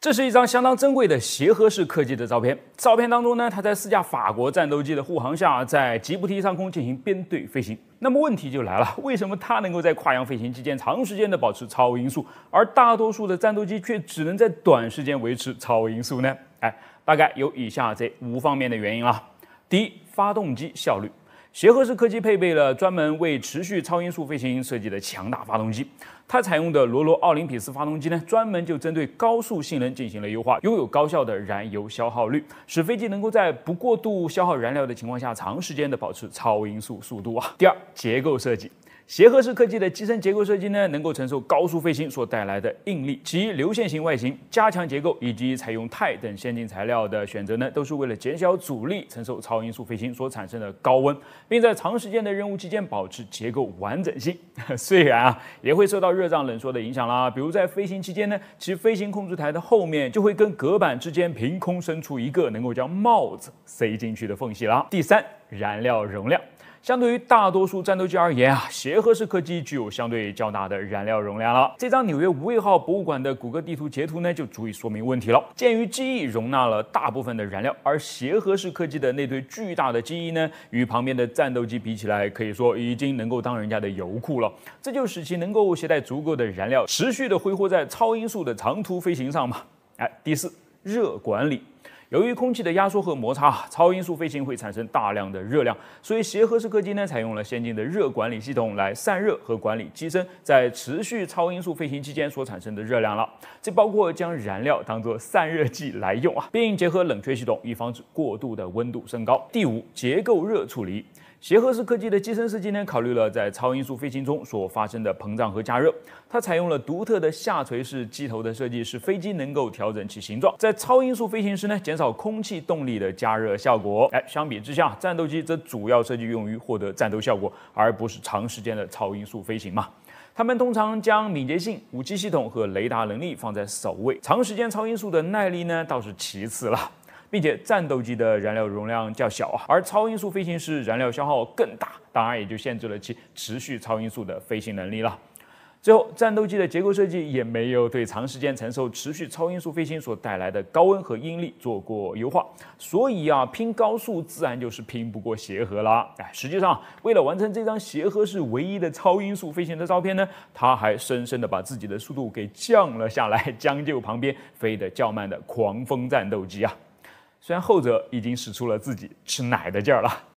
这是一张相当珍贵的协和式客机的照片。照片当中呢，它在四架法国战斗机的护航下，在吉布提上空进行编队飞行。那么问题就来了，为什么它能够在跨洋飞行期间长时间的保持超音速，而大多数的战斗机却只能在短时间维持超音速呢？哎，大概有以下这五方面的原因啊。第一，发动机效率。协和式客机配备了专门为持续超音速飞行设计的强大发动机，它采用的罗罗奥林匹斯发动机呢，专门就针对高速性能进行了优化，拥有高效的燃油消耗率，使飞机能够在不过度消耗燃料的情况下，长时间的保持超音速速度啊。第二，结构设计。协和式科技的机身结构设计呢，能够承受高速飞行所带来的应力。其流线型外形、加强结构以及采用钛等先进材料的选择呢，都是为了减小阻力、承受超音速飞行所产生的高温，并在长时间的任务期间保持结构完整性。虽然啊，也会受到热胀冷缩的影响啦。比如在飞行期间呢，其飞行控制台的后面就会跟隔板之间凭空生出一个能够将帽子塞进去的缝隙啦。第三，燃料容量。相对于大多数战斗机而言啊，协和式客机具有相对较大的燃料容量了。这张纽约无畏号博物馆的谷歌地图截图呢，就足以说明问题了。鉴于机翼容纳了大部分的燃料，而协和式客机的那堆巨大的机翼呢，与旁边的战斗机比起来，可以说已经能够当人家的油库了。这就使其能够携带足够的燃料，持续的挥霍在超音速的长途飞行上嘛。哎，第四，热管理。由于空气的压缩和摩擦，超音速飞行会产生大量的热量，所以协和式客机呢采用了先进的热管理系统来散热和管理机身在持续超音速飞行期间所产生的热量了。这包括将燃料当做散热剂来用啊，并结合冷却系统以防止过度的温度升高。第五，结构热处理。协和式科技的机身设计呢，考虑了在超音速飞行中所发生的膨胀和加热。它采用了独特的下垂式机头的设计，使飞机能够调整其形状，在超音速飞行时呢，减少空气动力的加热效果。哎，相比之下，战斗机则主要设计用于获得战斗效果，而不是长时间的超音速飞行嘛。他们通常将敏捷性、武器系统和雷达能力放在首位，长时间超音速的耐力呢，倒是其次了。并且战斗机的燃料容量较小啊，而超音速飞行时燃料消耗更大，当然也就限制了其持续超音速的飞行能力了。最后，战斗机的结构设计也没有对长时间承受持续超音速飞行所带来的高温和应力做过优化，所以啊，拼高速自然就是拼不过协和了。哎，实际上，为了完成这张协和是唯一的超音速飞行的照片呢，他还深深的把自己的速度给降了下来，将就旁边飞得较慢的狂风战斗机啊。虽然后者已经使出了自己吃奶的劲儿了。